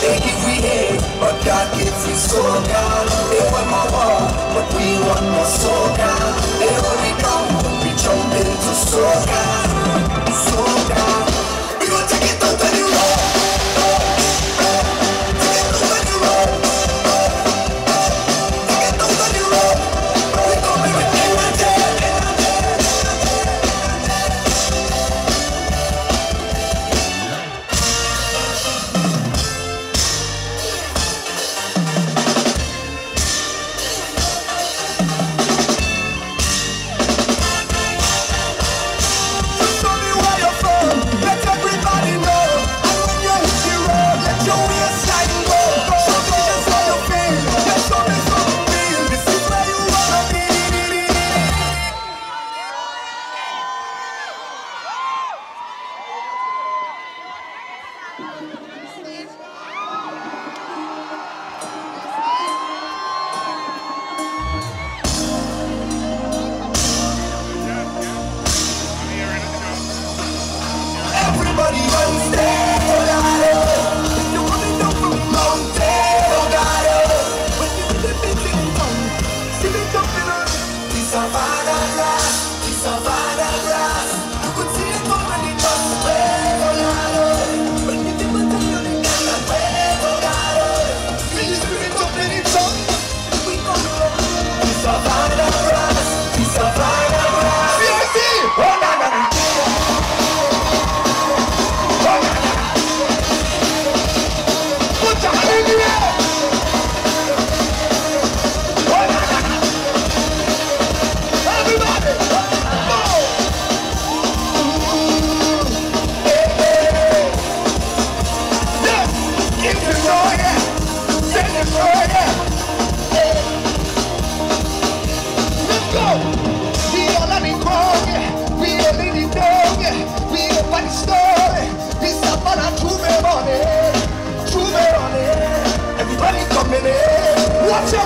They we hate, but God gives me soul, God. They want my war, but we want more soul, God. They only come, we jump into soul, God. Soul, God.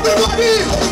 Everybody!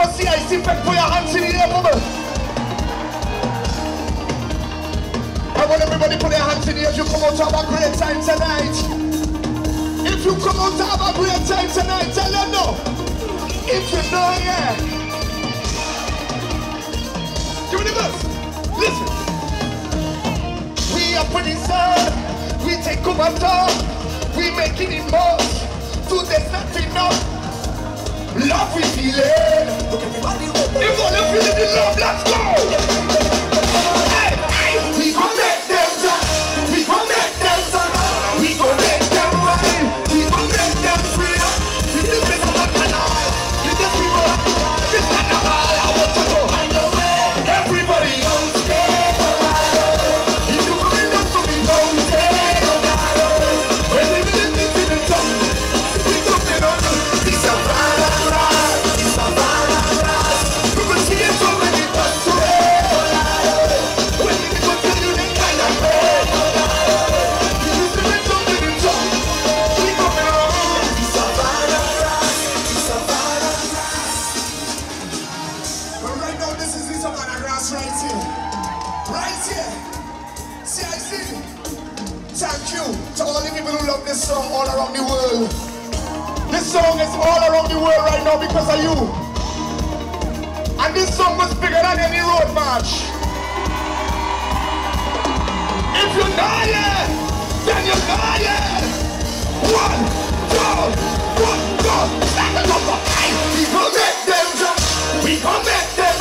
prophecy, I see back for your hands in the air, woman. I want everybody put their hands in the air you come out to have a great time tonight. If you come out to have a great time tonight, tell them no. If you know, yeah. Give me the verse. Listen. We are putting sound. We take over top. We making it more. Today's not enough. Love we feel it. Everybody, feel the love. Let's go.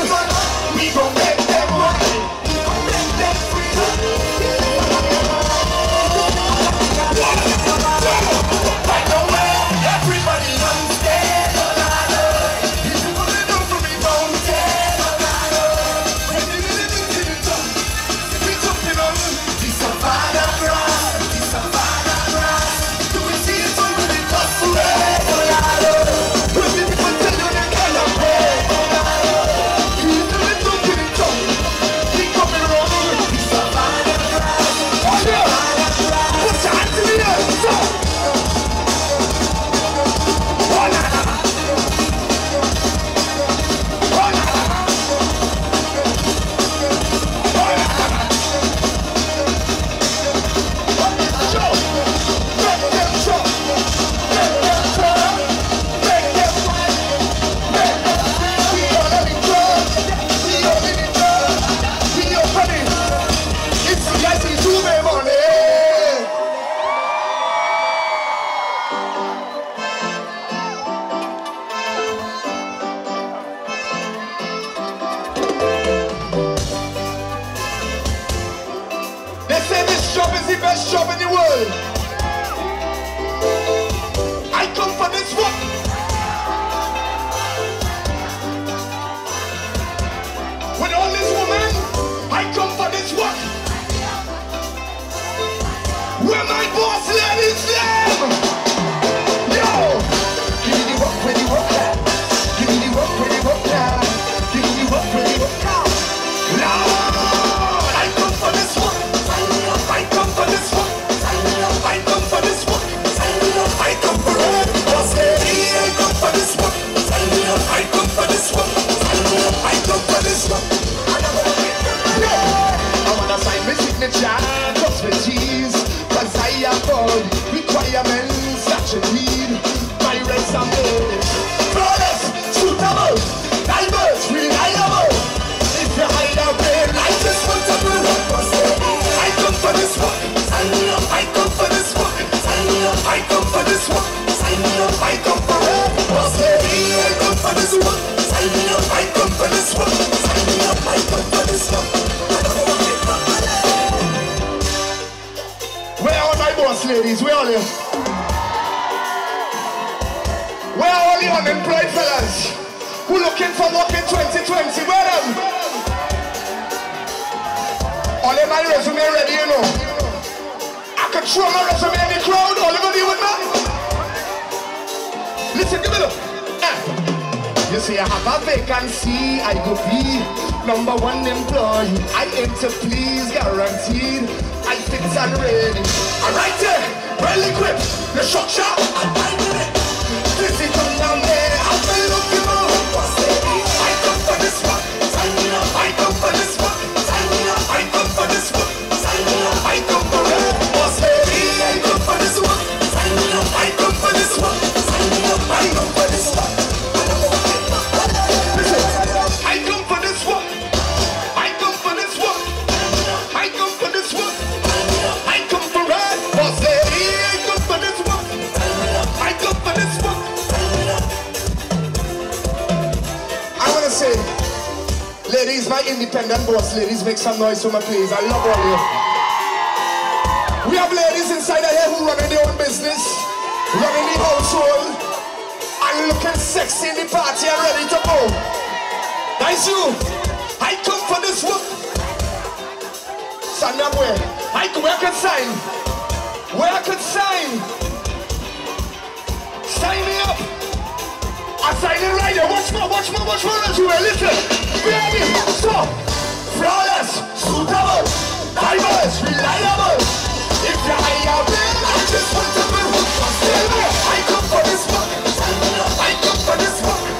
We gon' ladies? Where are you? Where are all the unemployed fellas? Who looking for work in 2020? Where them? All my resume ready, you know. I could throw my resume in the crowd. All of you with me. Listen, give me look. Eh. You see, I have a vacancy, I go be number one employee. I aim to please, guaranteed tactics and ready. I Alright, yeah, well equipped, the structure independent boss ladies. Make some noise for me, please. I love all of you. We have ladies inside of here who running their own business, running the household, and looking sexy in the party and ready to go. That's you. I come for this work. Stand up where? I come where can sign. Where I could sign. Sign me up. I sign it right here. Watch more, watch more, watch more as you listen so flawless, suitable, diverse, reliable. If you're higher I just to be, I come for this one, I come for this one.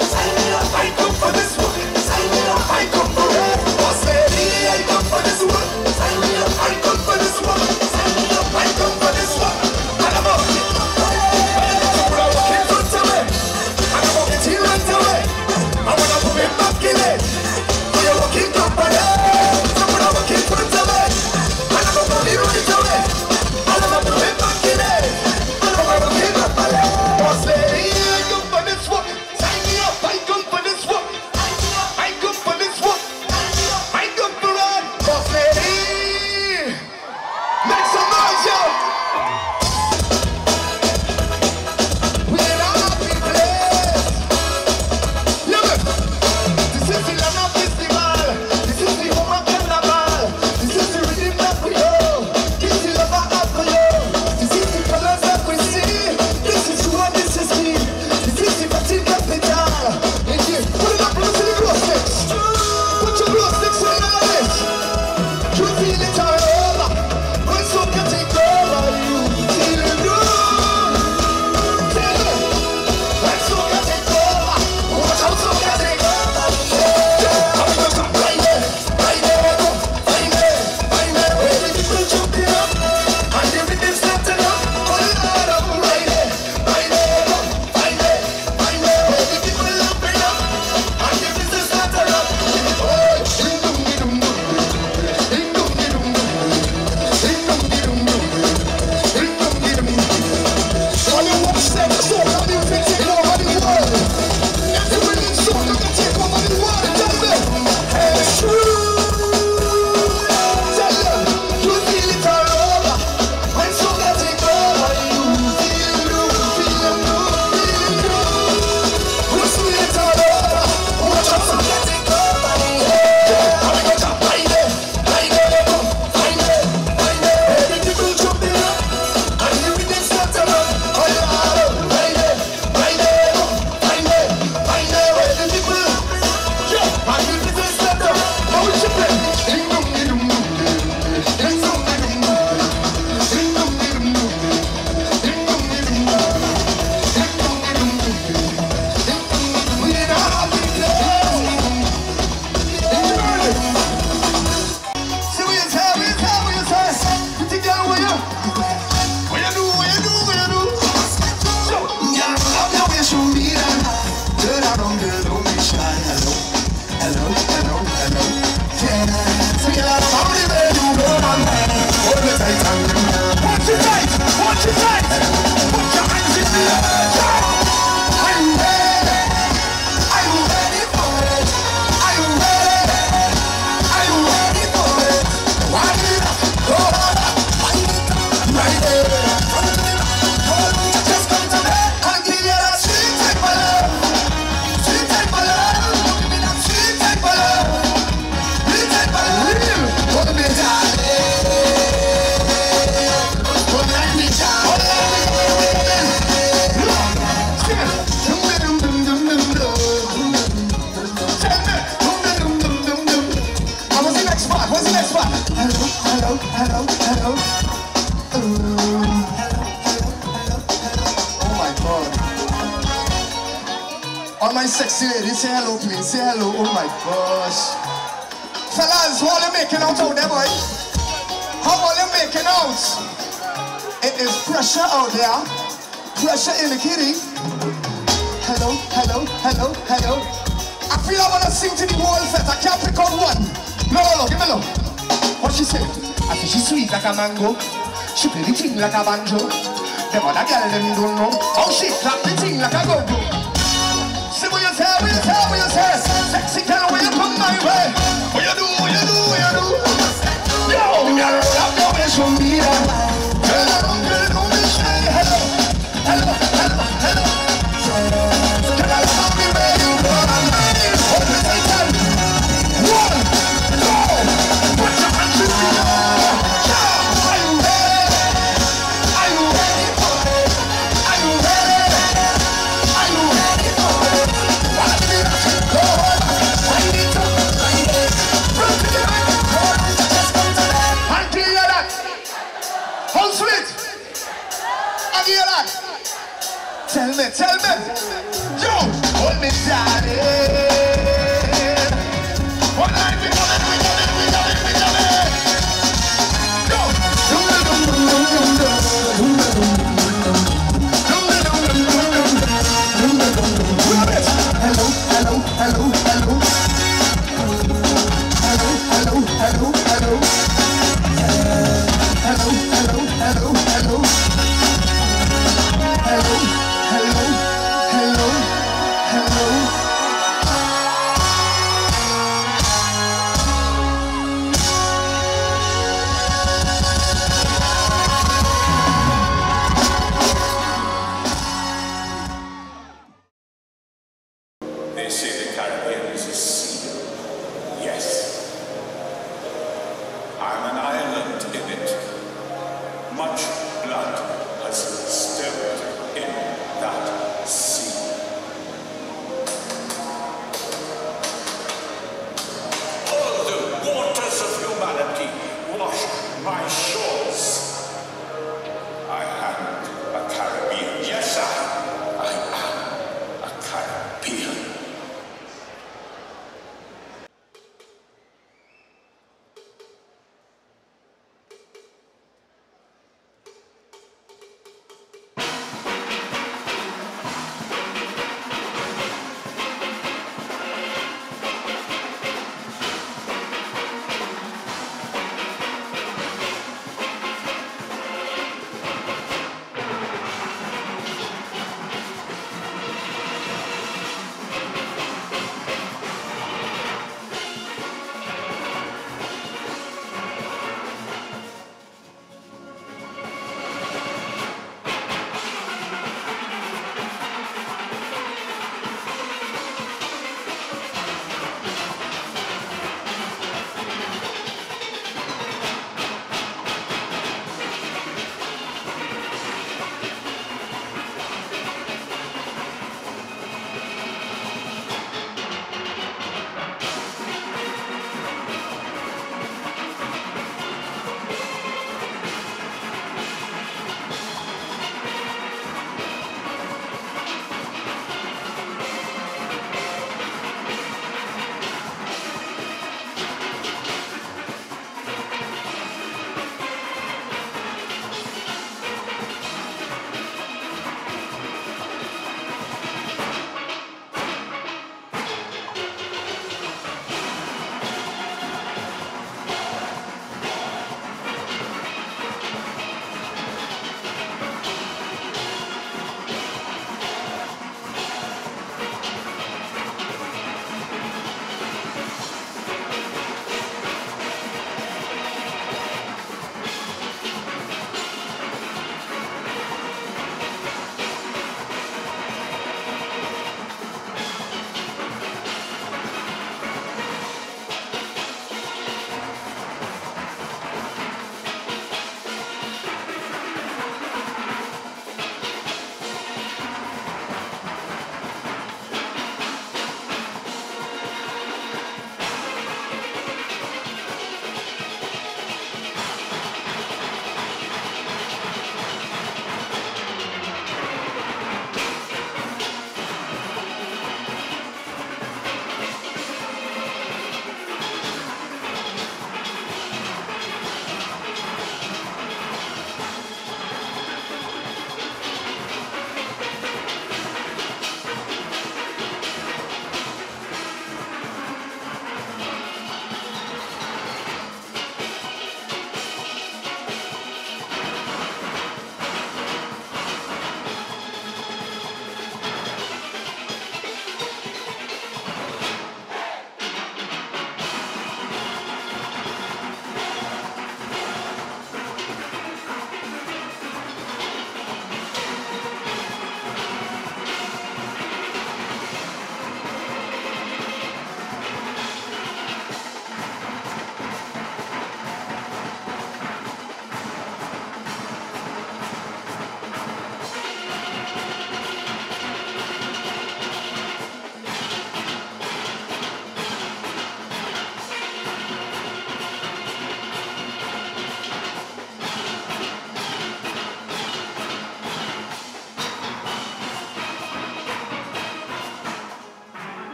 Gosh. Fellas, what are you making out out there, boy? How are you making out? It is pressure out there. Pressure in the kitty. Hello, hello, hello, hello. I feel I wanna sing to the whole set. I can't pick out one. No, no, no, give me a look. What she say? I think she's sweet like a mango. She play the like a banjo. Them other girl them don't know. Oh, she clap the thing like a go-go. Sexy girl, when you come my way. What you do, what you do, what you do. Yo,